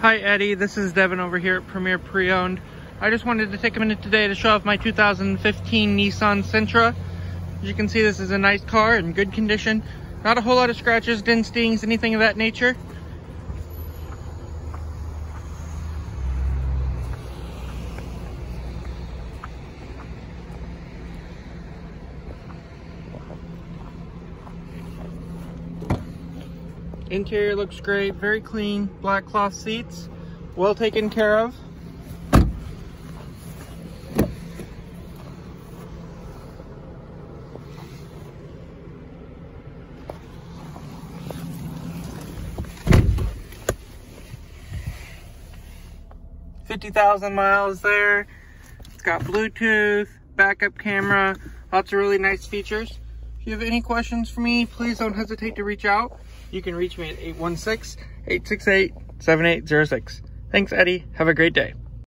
Hi Eddie, this is Devin over here at Premier Pre-Owned. I just wanted to take a minute today to show off my 2015 Nissan Sentra. As you can see, this is a nice car in good condition. Not a whole lot of scratches, dents, stings, anything of that nature. Interior looks great, very clean, black cloth seats, well taken care of. Fifty thousand miles there. It's got Bluetooth, backup camera, lots of really nice features. If you have any questions for me, please don't hesitate to reach out. You can reach me at 816-868-7806. Thanks, Eddie. Have a great day.